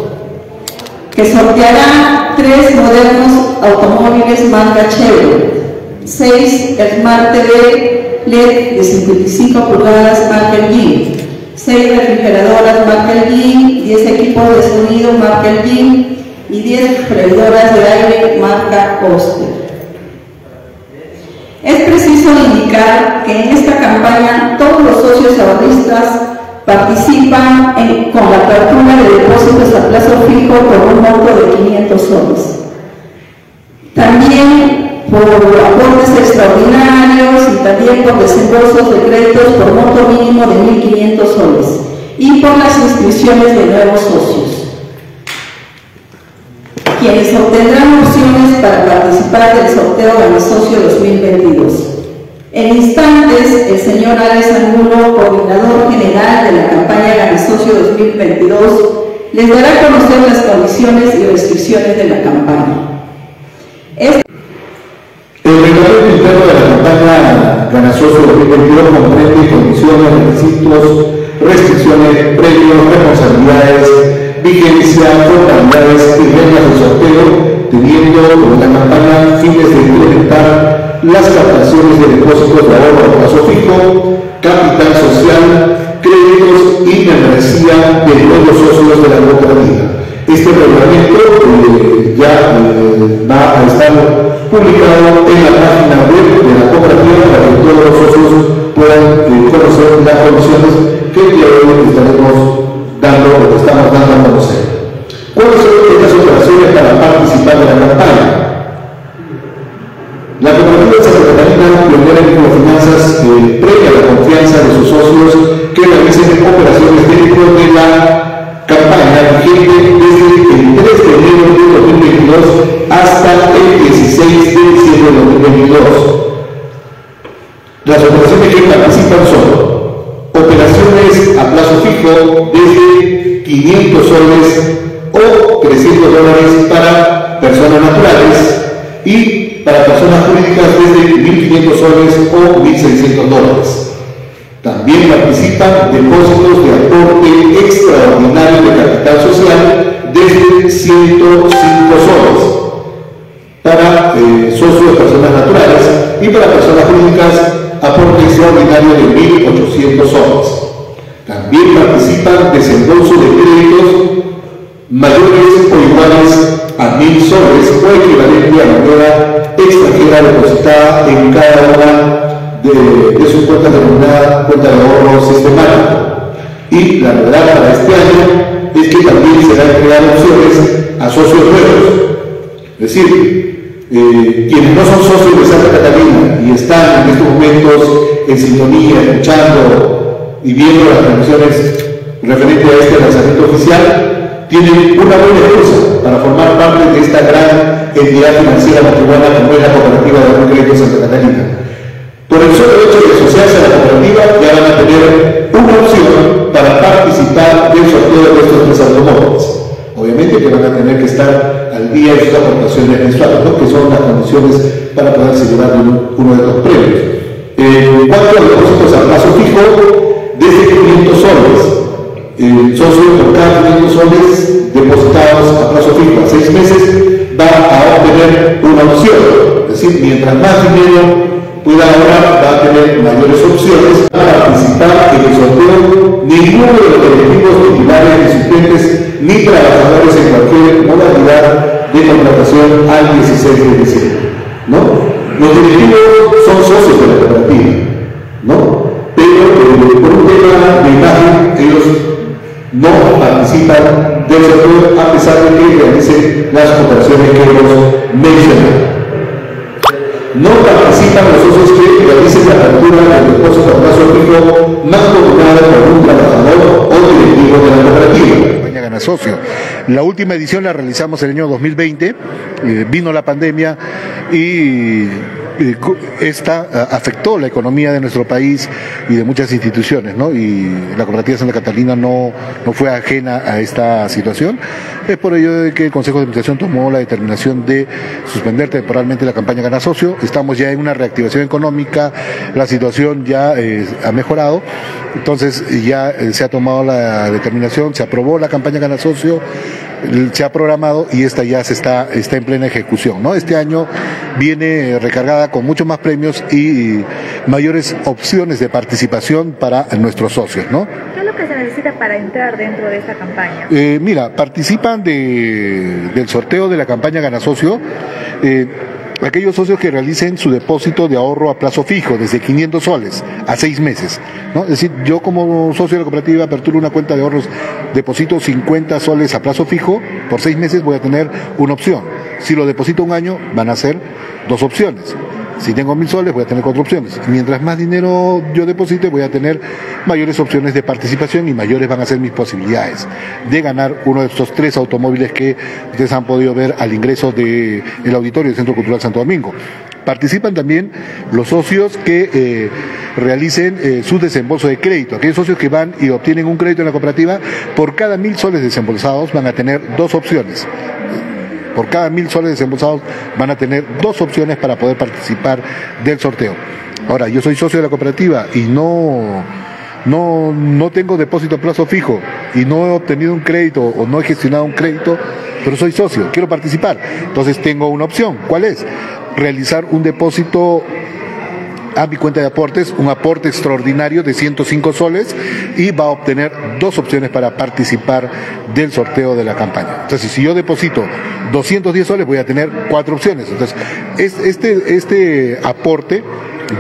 que sorteará tres modernos automóviles marca Chevrolet, seis Smart TV LED de 55 pulgadas marca LG, 6 refrigeradoras marca LG, 10 equipos de sonido marca LG y 10 freidoras de aire marca Oster. Es preciso indicar que en esta campaña todos los socios ahorristas participan con la apertura de depósitos a plazo fijo por un monto de 500 soles. También por aportes extraordinarios y también por desembolsos de créditos por monto mínimo de 1.500 soles y por las inscripciones de nuevos socios, quienes obtendrán opciones para participar del sorteo de Socio 2022. En instantes, el señor Alex Angulo, coordinador general de la campaña Gana Socio 2022, les dará a conocer las condiciones y restricciones de la campaña. El reglamento interno de la campaña Ganasoso 2022 comprende condiciones, requisitos, restricciones, premios, responsabilidades, vigencia, formalidades y reglas de sorteo, teniendo con la campaña fines de implementar las captaciones de depósitos de ahorro a plazo fijo, capital social, créditos y membresía de nuevos socios de la cooperativa. Este reglamento ya eh, va a estar publicado en la página web de la cooperativa para que todos los socios puedan eh, conocer las condiciones que hoy estaremos dando o que estamos dando a conocer. Tienen una buena excusa para formar parte de esta gran entidad financiera matrimonial como es la cooperativa de crédito Santa Catalina. Por el solo hecho de asociarse a la cooperativa ya van a tener una opción para participar del sorteo de estos tres automóviles. Obviamente que van a tener que estar al día de sus aportaciones mensuales, que son las condiciones para poderse llevar uno, de los premios. En cuanto a depósitos a plazo fijo, desde 500 soles, el socio por 500 soles depositados a plazo fijo a 6 meses va a obtener una opción. Es decir, mientras más dinero pueda ahorrar, va a tener mayores opciones para participar en el sorteo. Ninguno de los directivos titulares suplentes ni trabajadores en cualquier modalidad de contratación al 16 de diciembre. ¿no? Los directivos son socios de la cooperativa, ¿no? pero eh, por un tema de imagen ellos no participan del sector a pesar de que realicen las operaciones que hemos mencionado. No participan los socios que realicen la captura del depósito a plazo fijo más coordinado por un trabajador o directivo de la cooperativa. La última edición la realizamos el año 2020, eh, vino la pandemia y esta afectó la economía de nuestro país y de muchas instituciones, ¿no? Y la cooperativa Santa Catalina no, no fue ajena a esta situación. Es por ello que el Consejo de Administración tomó la determinación de suspender temporalmente la campaña Gana Socio. Estamos ya en una reactivación económica, la situación ya eh, ha mejorado, entonces ya eh, se ha tomado la determinación, se aprobó la campaña Gana Socio se ha programado y esta ya se está, está en plena ejecución. ¿no? Este año viene recargada con muchos más premios y mayores opciones de participación para nuestros socios. ¿no? ¿Qué es lo que se necesita para entrar dentro de esta campaña? Eh, mira, participan de, del sorteo de la campaña Gana Socio. Eh, aquellos socios que realicen su depósito de ahorro a plazo fijo, desde 500 soles a seis meses. ¿no? Es decir, yo como socio de la cooperativa aperturo una cuenta de ahorros, deposito 50 soles a plazo fijo, por seis meses voy a tener una opción. Si lo deposito un año, van a ser dos opciones. Si tengo mil soles, voy a tener cuatro opciones. Mientras más dinero yo deposite, voy a tener mayores opciones de participación y mayores van a ser mis posibilidades de ganar uno de estos tres automóviles que ustedes han podido ver al ingreso del auditorio del Centro Cultural Santo Domingo. Participan también los socios que eh, realicen eh, su desembolso de crédito. Aquellos socios que van y obtienen un crédito en la cooperativa, por cada mil soles desembolsados van a tener dos opciones por cada mil soles desembolsados van a tener dos opciones para poder participar del sorteo. Ahora, yo soy socio de la cooperativa y no, no, no tengo depósito a plazo fijo y no he obtenido un crédito o no he gestionado un crédito, pero soy socio, quiero participar. Entonces tengo una opción. ¿Cuál es? Realizar un depósito a mi cuenta de aportes un aporte extraordinario de 105 soles y va a obtener dos opciones para participar del sorteo de la campaña. Entonces, si yo deposito 210 soles, voy a tener cuatro opciones. Entonces, este, este aporte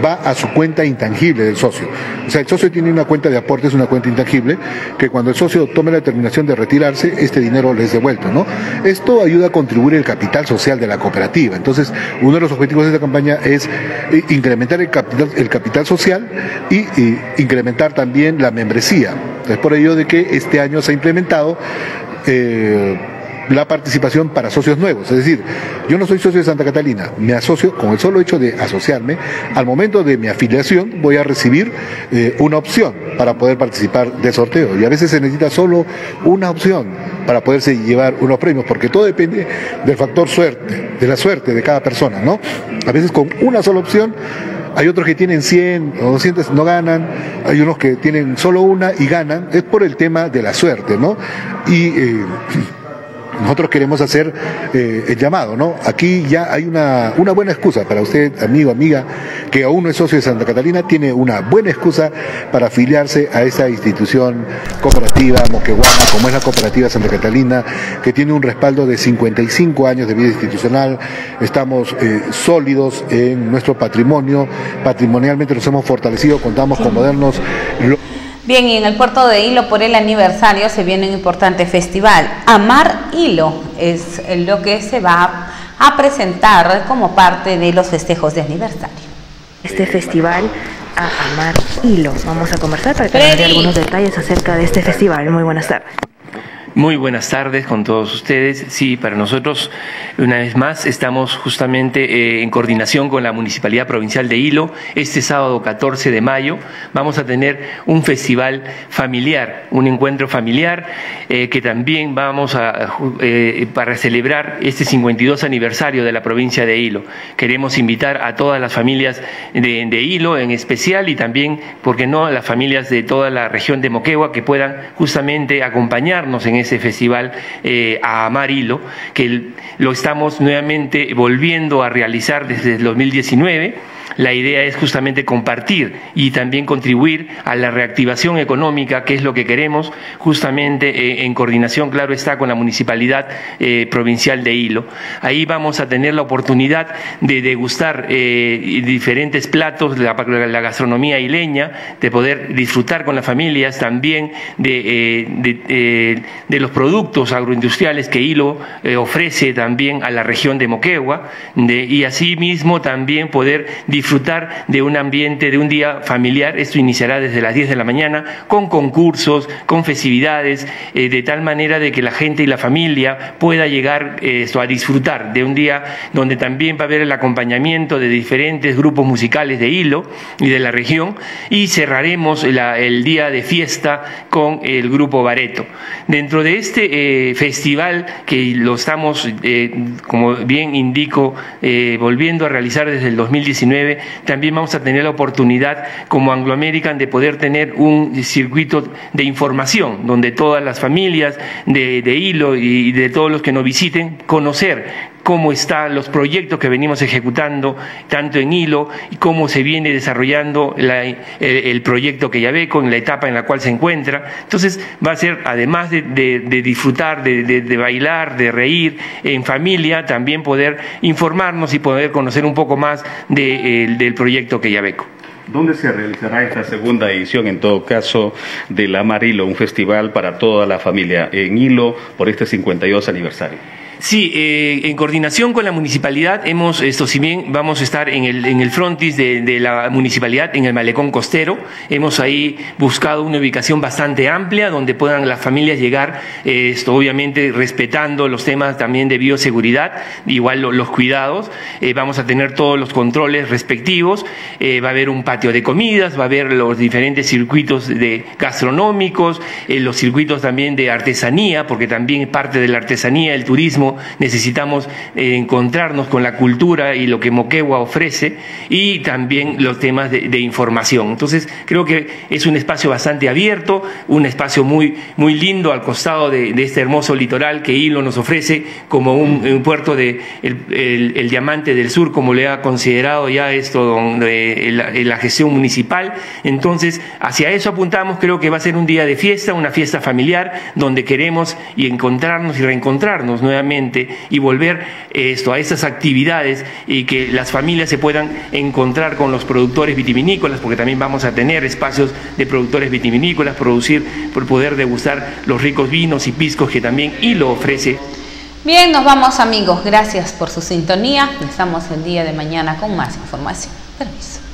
va a su cuenta intangible del socio. O sea, el socio tiene una cuenta de aportes, una cuenta intangible, que cuando el socio tome la determinación de retirarse, este dinero le es devuelto, ¿no? Esto ayuda a contribuir el capital social de la cooperativa. Entonces, uno de los objetivos de esta campaña es eh, incrementar el capital, el capital social y, incrementar también la membresía. Es por ello de que este año se ha implementado eh, la participación para socios nuevos. Es decir, yo no soy socio de Santa Catalina, me asocio con el solo hecho de asociarme. Al momento de mi afiliación voy a recibir eh, una opción para poder participar del sorteo. Y a veces se necesita solo una opción para poderse llevar unos premios, porque todo depende del factor suerte, de la suerte de cada persona, ¿no? A veces con una sola opción hay otros que tienen 100 o 200 no ganan, hay unos que tienen solo una y ganan, es por el tema de la suerte, ¿no? Y eh, nosotros queremos hacer eh, el llamado, ¿no? Aquí ya hay una, una buena excusa para usted, amigo, amiga, que aún no es socio de Santa Catalina, tiene una buena excusa para afiliarse a esa institución cooperativa moqueguana, como es la Cooperativa Santa Catalina, que tiene un respaldo de 55 años de vida institucional. Estamos eh, sólidos en nuestro patrimonio, patrimonialmente nos hemos fortalecido, contamos con modernos... Bien, y en el puerto de Hilo por el aniversario se viene un importante festival. Amar Hilo es lo que se va a presentar como parte de los festejos de aniversario. Este festival a Amar Hilo. Vamos a conversar para que nos dé algunos detalles acerca de este festival. Muy buenas tardes. Muy buenas tardes con todos ustedes. Sí, para nosotros, una vez más, estamos justamente eh, en coordinación con la Municipalidad Provincial de Hilo. Este sábado 14 de mayo vamos a tener un festival familiar, un encuentro familiar eh, que también vamos a, eh, para celebrar este 52 aniversario de la provincia de Hilo. Queremos invitar a todas las familias de, de Hilo en especial y también, ¿por qué no?, a las familias de toda la región de Moquegua que puedan justamente acompañarnos en este ese festival eh, a Amarilo, que lo estamos nuevamente volviendo a realizar desde el 2019 la idea es justamente compartir y también contribuir a la reactivación económica, que es lo que queremos, justamente eh, en coordinación, claro está, con la Municipalidad eh, Provincial de Hilo. Ahí vamos a tener la oportunidad de degustar eh, diferentes platos, de la, gastronomía hileña, de poder disfrutar con las familias también de, de los productos agroindustriales que Hilo ofrece también a la región de Moquegua, y asimismo también poder disfrutar disfrutar de un ambiente, de un día familiar. Esto iniciará desde las 10 de la mañana con concursos, con festividades, eh, de tal manera de que la gente y la familia pueda llegar esto, a disfrutar de un día donde también va a haber el acompañamiento de diferentes grupos musicales de Hilo y de la región y cerraremos el día de fiesta con el grupo Bareto. Dentro de este eh, festival que lo estamos, eh, como bien indico, eh, volviendo a realizar desde el 2019, también vamos a tener la oportunidad como Anglo American de poder tener un circuito de información donde todas las familias de, de Hilo y de todos los que nos visiten conocer cómo están los proyectos que venimos ejecutando, tanto en hilo, y cómo se viene desarrollando el, proyecto que ya ve, con la etapa en la cual se encuentra. Entonces, va a ser, además de, disfrutar, de, bailar, de reír en familia, también poder informarnos y poder conocer un poco más del proyecto que ya ve. ¿Dónde se realizará esta segunda edición, en todo caso, del Amarillo, un festival para toda la familia en Hilo por este 52 aniversario? Sí, eh, en coordinación con la municipalidad hemos, esto si bien vamos a estar en el, en el frontis de, la municipalidad, en el malecón costero, hemos ahí buscado una ubicación bastante amplia donde puedan las familias llegar, eh, esto obviamente respetando los temas también de bioseguridad, igual los cuidados, eh, vamos a tener todos los controles respectivos, va a haber un patio de comidas, va a haber los diferentes circuitos de gastronómicos, los circuitos también de artesanía, porque también parte de la artesanía, el turismo, necesitamos eh, encontrarnos con la cultura y lo que Moquegua ofrece y también los temas de, información. Entonces, creo que es un espacio bastante abierto, un espacio muy, muy lindo al costado de, este hermoso litoral que Hilo nos ofrece como un, puerto de el, diamante del sur, como le ha considerado ya esto donde la, la gestión municipal. Entonces, hacia eso apuntamos, creo que va a ser un día de fiesta, una fiesta familiar, donde queremos y encontrarnos y reencontrarnos y volver esto a estas actividades y que las familias se puedan encontrar con los productores vitivinícolas, porque también vamos a tener espacios de productores vitivinícolas, producir, por poder degustar los ricos vinos y piscos que también y lo ofrece. Bien, nos vamos amigos, gracias por su sintonía. Estamos el día de mañana con más información. Permiso.